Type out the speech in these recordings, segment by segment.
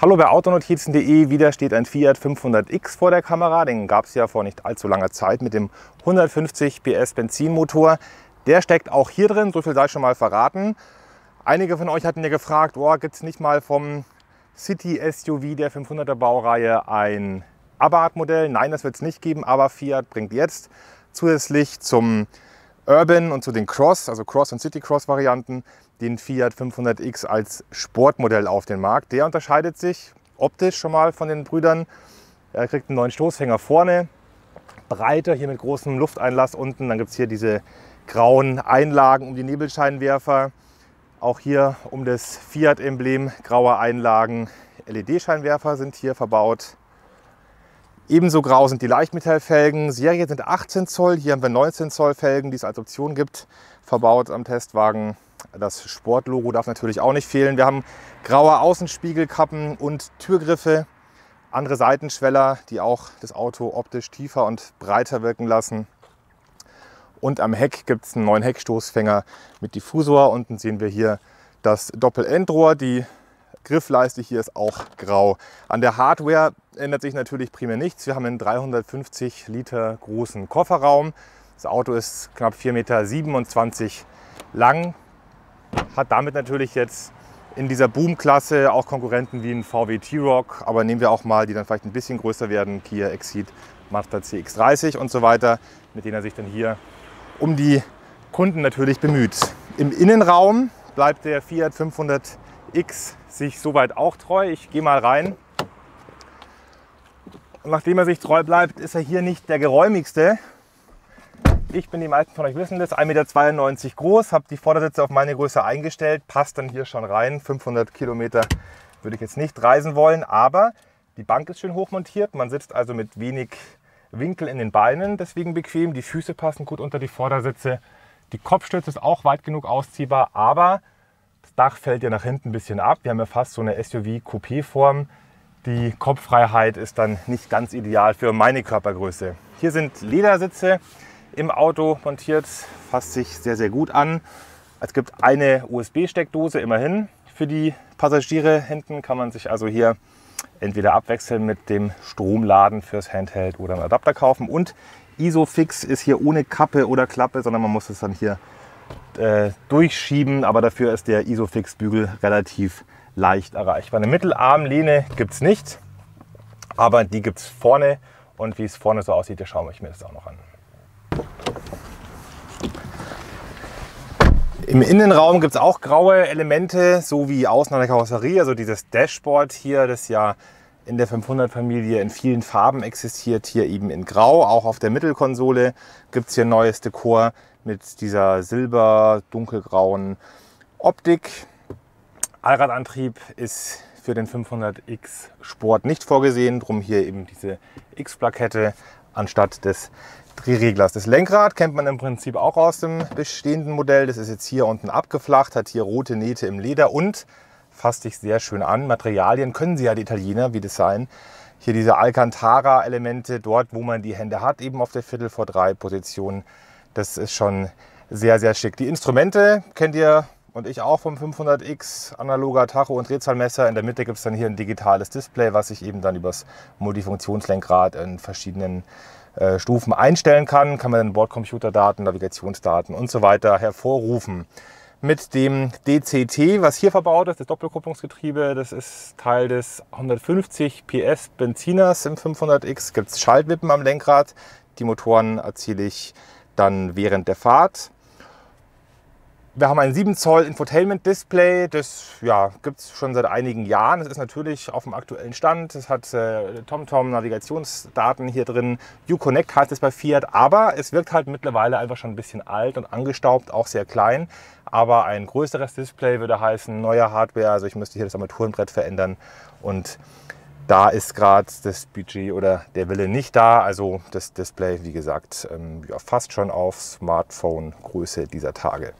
Hallo bei autonotizen.de, wieder steht ein Fiat 500X vor der Kamera. Den gab es ja vor nicht allzu langer Zeit mit dem 150 PS Benzinmotor. Der steckt auch hier drin, so viel sei schon mal verraten. Einige von euch hatten ja gefragt, oh, gibt es nicht mal vom City SUV der 500er Baureihe ein Abarth-Modell? Nein, das wird es nicht geben, aber Fiat bringt jetzt zusätzlich zum Urban und zu den Cross, also Cross und City Cross Varianten, den Fiat 500X als Sportmodell auf den Markt. Der unterscheidet sich optisch schon mal von den Brüdern. Er kriegt einen neuen Stoßfänger vorne, breiter, hier mit großem Lufteinlass unten. Dann gibt es hier diese grauen Einlagen um die Nebelscheinwerfer. Auch hier um das Fiat-Emblem graue Einlagen. LED-Scheinwerfer sind hier verbaut. Ebenso grau sind die Leichtmetallfelgen. Serie sind 18 Zoll. Hier haben wir 19 Zoll Felgen, die es als Option gibt, verbaut am Testwagen. Das Sportlogo darf natürlich auch nicht fehlen. Wir haben graue Außenspiegelkappen und Türgriffe, andere Seitenschweller, die auch das Auto optisch tiefer und breiter wirken lassen. Und am Heck gibt es einen neuen Heckstoßfänger mit Diffusor. Unten sehen wir hier das Doppelendrohr. Die Griffleiste hier ist auch grau. An der Hardware ändert sich natürlich primär nichts. Wir haben einen 350 Liter großen Kofferraum. Das Auto ist knapp 4,27 Meter lang. Hat damit natürlich jetzt in dieser Boom-Klasse auch Konkurrenten wie ein VW T-Roc, aber nehmen wir auch mal, die dann vielleicht ein bisschen größer werden, Kia Exceed, Mazda CX-30 und so weiter, mit denen er sich dann hier um die Kunden natürlich bemüht. Im Innenraum bleibt der Fiat 500X sich soweit auch treu. Ich gehe mal rein. Und nachdem er sich treu bleibt, ist er hier nicht der geräumigste. Ich bin, die meisten von euch wissen das, 1,92 Meter groß, habe die Vordersitze auf meine Größe eingestellt, passt dann hier schon rein. 500 Kilometer würde ich jetzt nicht reisen wollen, aber die Bank ist schön hoch montiert. Man sitzt also mit wenig Winkel in den Beinen, deswegen bequem. Die Füße passen gut unter die Vordersitze. Die Kopfstütze ist auch weit genug ausziehbar, aber das Dach fällt ja nach hinten ein bisschen ab. Wir haben ja fast so eine SUV-Coupé-Form. Die Kopffreiheit ist dann nicht ganz ideal für meine Körpergröße. Hier sind Ledersitze im Auto montiert, fasst sich sehr, sehr gut an. Es gibt eine USB-Steckdose immerhin für die Passagiere. Hinten kann man sich also hier entweder abwechseln mit dem Stromladen fürs Handheld oder einen Adapter kaufen. Und Isofix ist hier ohne Kappe oder Klappe, sondern man muss es dann hier äh, durchschieben. Aber dafür ist der Isofix-Bügel relativ leicht erreichbar. Eine Mittelarmlehne gibt es nicht, aber die gibt es vorne. Und wie es vorne so aussieht, das schauen wir mir das auch noch an. Im Innenraum gibt es auch graue Elemente, so wie außen an der Karosserie. Also dieses Dashboard hier, das ja in der 500-Familie in vielen Farben existiert, hier eben in Grau. Auch auf der Mittelkonsole gibt es hier neues Dekor mit dieser silber-dunkelgrauen Optik. Allradantrieb ist für den 500X Sport nicht vorgesehen, drum hier eben diese X-Plakette anstatt des Drehreglers. Das Lenkrad kennt man im Prinzip auch aus dem bestehenden Modell. Das ist jetzt hier unten abgeflacht, hat hier rote Nähte im Leder und fasst sich sehr schön an. Materialien können sie ja die Italiener wie Design. Hier diese Alcantara-Elemente, dort wo man die Hände hat, eben auf der Viertel vor drei Position. Das ist schon sehr, sehr schick. Die Instrumente kennt ihr und ich auch vom 500X, analoger Tacho und Drehzahlmesser. In der Mitte gibt es dann hier ein digitales Display, was ich eben dann übers Multifunktionslenkrad in verschiedenen äh, Stufen einstellen kann. Kann man dann Bordcomputerdaten, Navigationsdaten und so weiter hervorrufen. Mit dem DCT, was hier verbaut ist, das Doppelkupplungsgetriebe, das ist Teil des 150 PS Benziners im 500X. Gibt es Schaltwippen am Lenkrad. Die Motoren erziele ich dann während der Fahrt. Wir haben ein 7 Zoll Infotainment Display, das ja, gibt es schon seit einigen Jahren. Es ist natürlich auf dem aktuellen Stand. Es hat äh, TomTom Navigationsdaten hier drin. Uconnect heißt es bei Fiat, aber es wirkt halt mittlerweile einfach schon ein bisschen alt und angestaubt, auch sehr klein. Aber ein größeres Display würde heißen, neue Hardware. Also ich müsste hier das Armaturenbrett verändern und da ist gerade das Budget oder der Wille nicht da. Also das Display, wie gesagt, ähm, ja, fast schon auf Smartphone-Größe dieser Tage.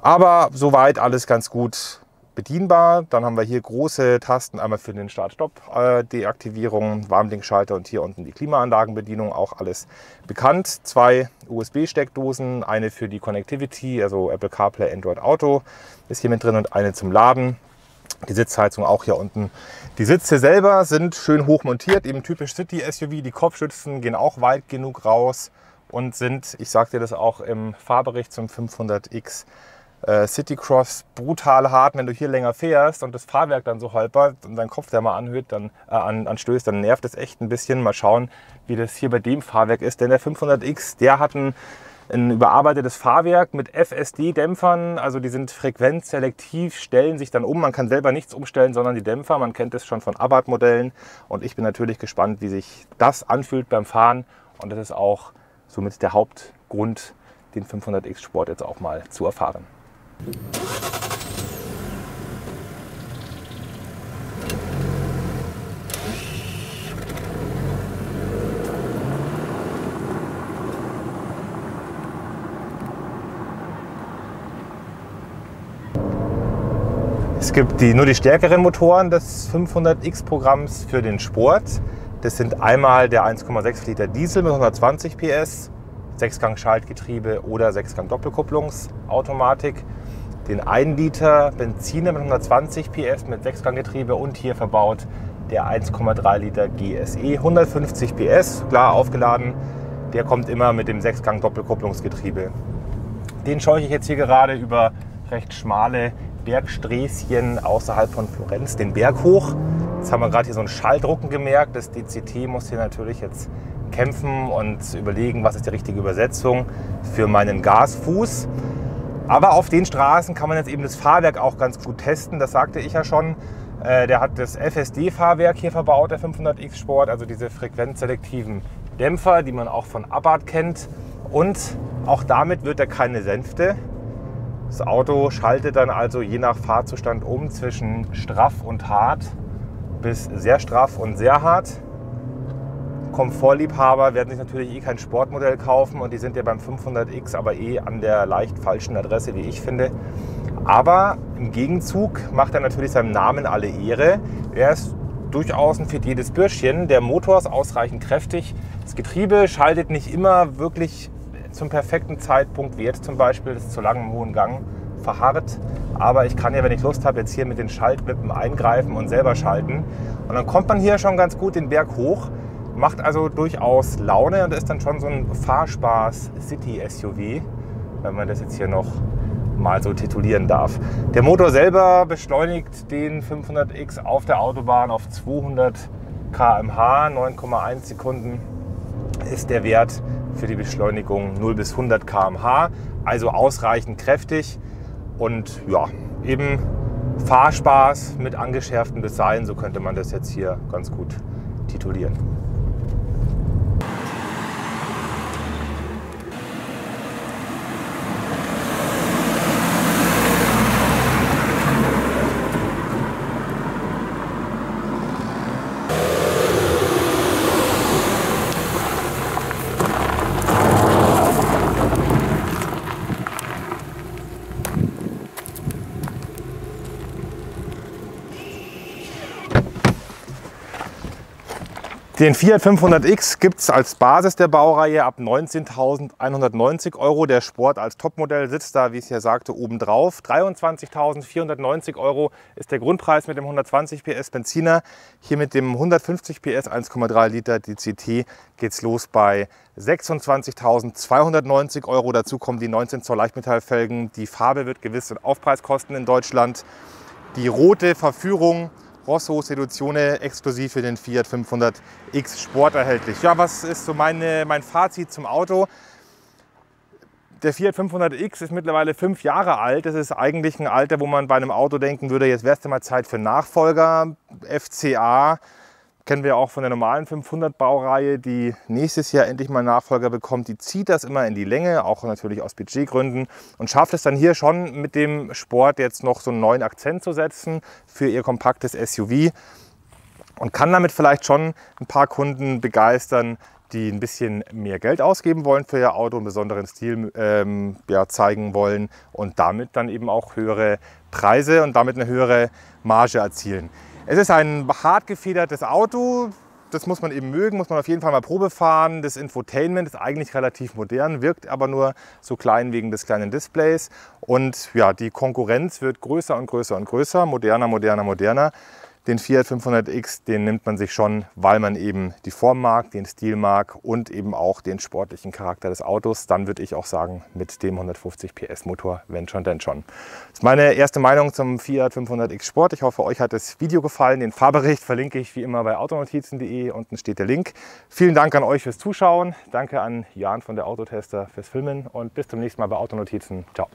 Aber soweit alles ganz gut bedienbar. Dann haben wir hier große Tasten, einmal für den Start-Stopp-Deaktivierung, Warmblinkschalter und hier unten die Klimaanlagenbedienung, auch alles bekannt. Zwei USB-Steckdosen, eine für die Connectivity, also Apple CarPlay, Android Auto ist hier mit drin und eine zum Laden. Die Sitzheizung auch hier unten. Die Sitze selber sind schön hoch montiert, eben typisch City-SUV. Die Kopfstützen gehen auch weit genug raus und sind, ich sagte das auch im Fahrbericht zum 500X äh, Citycross, brutal hart. Wenn du hier länger fährst und das Fahrwerk dann so holpert und dein Kopf der mal anhöht, dann, äh, an, anstößt, dann nervt es echt ein bisschen. Mal schauen, wie das hier bei dem Fahrwerk ist. Denn der 500X, der hat ein ein überarbeitetes Fahrwerk mit FSD-Dämpfern. Also die sind frequenzselektiv, stellen sich dann um. Man kann selber nichts umstellen, sondern die Dämpfer. Man kennt es schon von Abarth-Modellen. Und ich bin natürlich gespannt, wie sich das anfühlt beim Fahren. Und das ist auch somit der Hauptgrund, den 500X Sport jetzt auch mal zu erfahren. Es gibt die, nur die stärkeren Motoren des 500X-Programms für den Sport. Das sind einmal der 1,6 Liter Diesel mit 120 PS, 6-Gang-Schaltgetriebe oder 6-Gang-Doppelkupplungsautomatik. Den 1 Liter Benziner mit 120 PS mit 6-Gang-Getriebe und hier verbaut der 1,3 Liter GSE 150 PS, klar aufgeladen. Der kommt immer mit dem 6-Gang-Doppelkupplungsgetriebe. Den scheue ich jetzt hier gerade über recht schmale Bergsträßchen außerhalb von Florenz den Berg hoch. Jetzt haben wir gerade hier so einen Schalldrucken gemerkt. Das DCT muss hier natürlich jetzt kämpfen und überlegen, was ist die richtige Übersetzung für meinen Gasfuß. Aber auf den Straßen kann man jetzt eben das Fahrwerk auch ganz gut testen. Das sagte ich ja schon. Äh, der hat das FSD-Fahrwerk hier verbaut, der 500X Sport, also diese frequenzselektiven Dämpfer, die man auch von Abarth kennt. Und auch damit wird er keine Sänfte. Das Auto schaltet dann also je nach Fahrzustand um zwischen straff und hart bis sehr straff und sehr hart. Komfortliebhaber werden sich natürlich eh kein Sportmodell kaufen und die sind ja beim 500X aber eh an der leicht falschen Adresse, wie ich finde. Aber im Gegenzug macht er natürlich seinem Namen alle Ehre. Er ist durchaus ein für jedes Bürschchen. Der Motor ist ausreichend kräftig. Das Getriebe schaltet nicht immer wirklich zum perfekten Zeitpunkt, wie jetzt zum Beispiel, das ist zu langem hohen Gang verharrt. Aber ich kann ja, wenn ich Lust habe, jetzt hier mit den Schaltwippen eingreifen und selber schalten. Und dann kommt man hier schon ganz gut den Berg hoch, macht also durchaus Laune und ist dann schon so ein Fahrspaß-City-SUV, wenn man das jetzt hier noch mal so titulieren darf. Der Motor selber beschleunigt den 500X auf der Autobahn auf 200 km/h, 9,1 Sekunden ist der Wert für die Beschleunigung 0 bis 100 km/h, also ausreichend kräftig und ja, eben Fahrspaß mit angeschärftem Design, so könnte man das jetzt hier ganz gut titulieren. Den Fiat 500X gibt es als Basis der Baureihe ab 19.190 Euro. Der Sport als Topmodell sitzt da, wie ich es ja sagte, oben drauf. 23.490 Euro ist der Grundpreis mit dem 120 PS Benziner. Hier mit dem 150 PS 1,3 Liter DCT geht es los bei 26.290 Euro. Dazu kommen die 19 Zoll Leichtmetallfelgen. Die Farbe wird gewiss und Aufpreis kosten in Deutschland. Die rote Verführung Rosso Seduzione exklusiv für den Fiat 500X Sport erhältlich. Ja, was ist so meine, mein Fazit zum Auto? Der Fiat 500X ist mittlerweile fünf Jahre alt. Das ist eigentlich ein Alter, wo man bei einem Auto denken würde, jetzt wäre es mal Zeit für Nachfolger. FCA kennen wir auch von der normalen 500 Baureihe, die nächstes Jahr endlich mal Nachfolger bekommt. Die zieht das immer in die Länge, auch natürlich aus Budgetgründen und schafft es dann hier schon mit dem Sport jetzt noch so einen neuen Akzent zu setzen für ihr kompaktes SUV und kann damit vielleicht schon ein paar Kunden begeistern, die ein bisschen mehr Geld ausgeben wollen für ihr Auto, einen besonderen Stil ähm, ja, zeigen wollen und damit dann eben auch höhere Preise und damit eine höhere Marge erzielen. Es ist ein hart gefedertes Auto, das muss man eben mögen, muss man auf jeden Fall mal Probe fahren. Das Infotainment ist eigentlich relativ modern, wirkt aber nur so klein wegen des kleinen Displays. Und ja, die Konkurrenz wird größer und größer und größer, moderner, moderner, moderner den Fiat 500X, den nimmt man sich schon, weil man eben die Form mag, den Stil mag und eben auch den sportlichen Charakter des Autos. Dann würde ich auch sagen, mit dem 150 PS Motor, wenn schon, denn schon. Das ist meine erste Meinung zum Fiat 500X Sport. Ich hoffe, euch hat das Video gefallen. Den Fahrbericht verlinke ich wie immer bei autonotizen.de. Unten steht der Link. Vielen Dank an euch fürs Zuschauen. Danke an Jan von der Autotester fürs Filmen und bis zum nächsten Mal bei Autonotizen. Ciao.